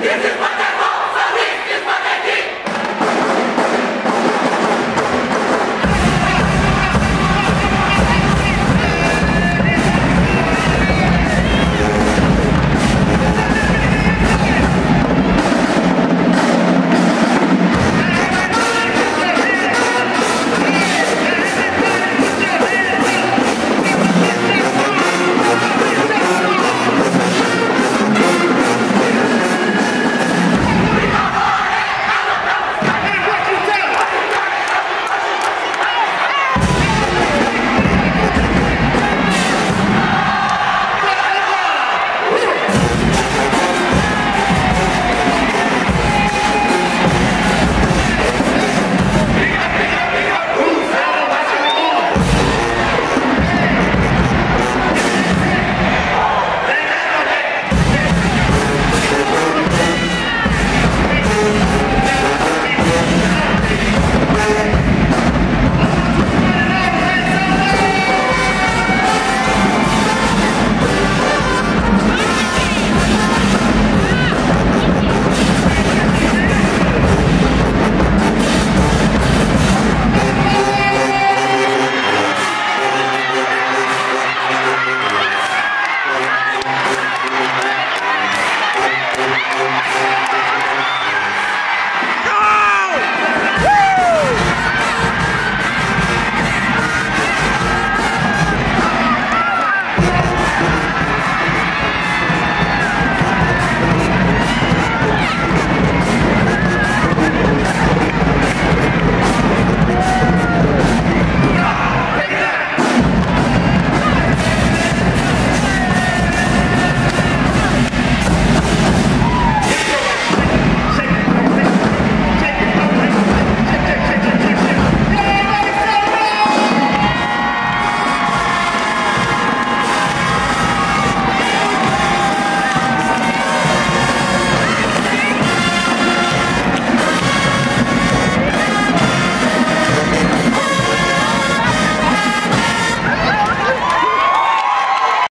This is